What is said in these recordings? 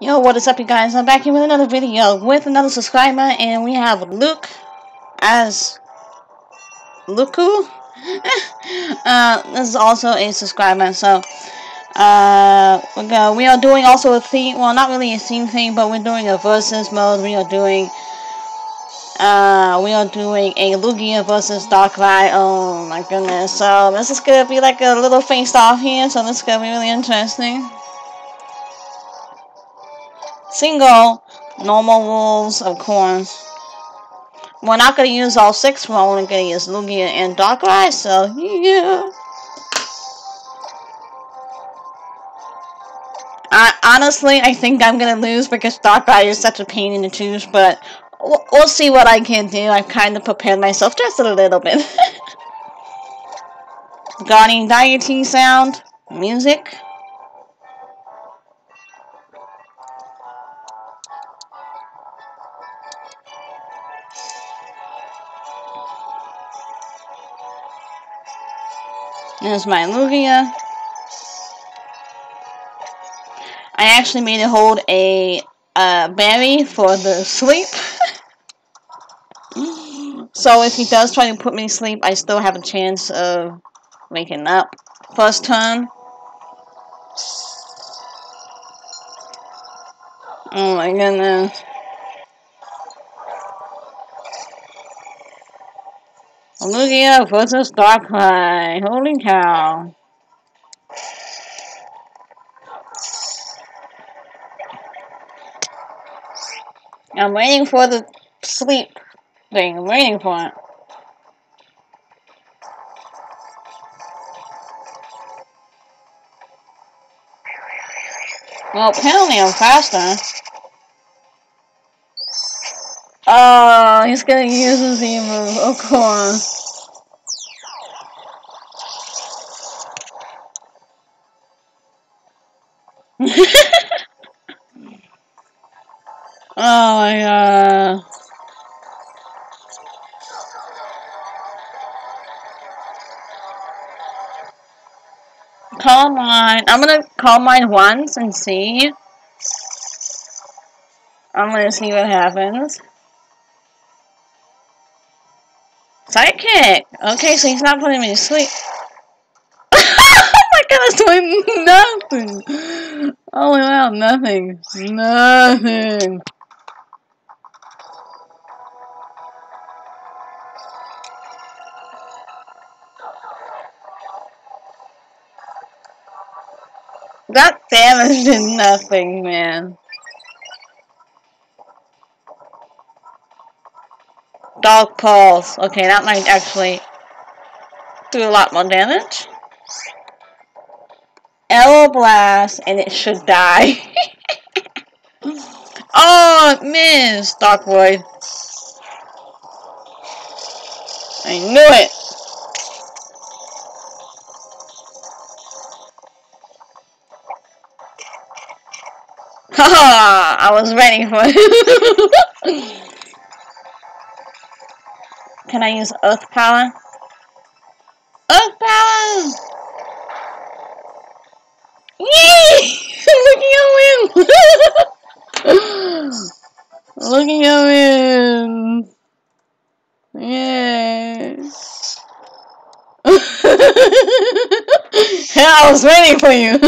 Yo, what is up you guys? I'm back here with another video with another subscriber and we have Luke as Luku. uh, this is also a subscriber, so uh, we go. We are doing also a theme, well not really a theme thing, but we're doing a versus mode. We are doing uh, we are doing a Lugia versus Darkrai. Oh my goodness. So this is gonna be like a little face off here, so this is gonna be really interesting single normal rules, of course. We're not going to use all six, we're only going to use Lugia and Darkrai, so yeah. I, honestly, I think I'm going to lose because Darkrai is such a pain in the choose, but we'll, we'll see what I can do. I've kind of prepared myself just a little bit. Guardian Deity sound, music. There's my Lugia. I actually made it hold a uh, berry for the sleep. so if he does try to put me to sleep, I still have a chance of waking up. First turn. Oh my goodness. Lugia versus Darkrai. Holy cow. I'm waiting for the sleep thing. I'm waiting for it. Well, apparently I'm faster. Oh, he's gonna use his emu, of oh, course. oh my god. Calm Mind. I'm gonna calm mind once and see. I'm gonna see what happens. Psychic! Okay, so he's not putting me to sleep. oh my god, it's doing nothing! Oh wow, nothing. Nothing. That damage did nothing, man. Dark Pulse. Okay, that might actually do a lot more damage. Aeroblast, and it should die. oh, miss, Void. I knew it. Haha, I was ready for it. Can I use earth power? Earth power! Yay! Look at him! Look at him! Yay! I was waiting for you!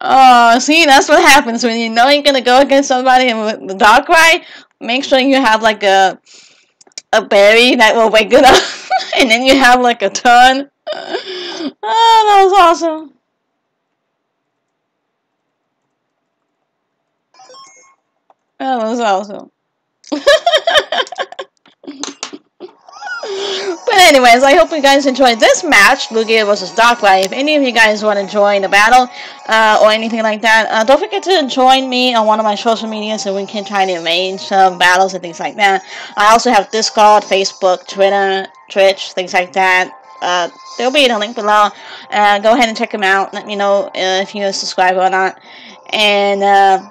oh, see, that's what happens when you know you're gonna go against somebody with the Darkrai. Make sure you have like a a berry that will wake it up, and then you have like a ton. Oh, that was awesome. That was awesome. but anyways, I hope you guys enjoyed this match, Lugia versus Darkrai. If any of you guys want to join the battle uh, or anything like that, uh, don't forget to join me on one of my social media so we can try to arrange some battles and things like that. I also have Discord, Facebook, Twitter, Twitch, things like that. Uh, there'll be a link below. Uh, go ahead and check them out. Let me know uh, if you're a subscriber or not. And uh,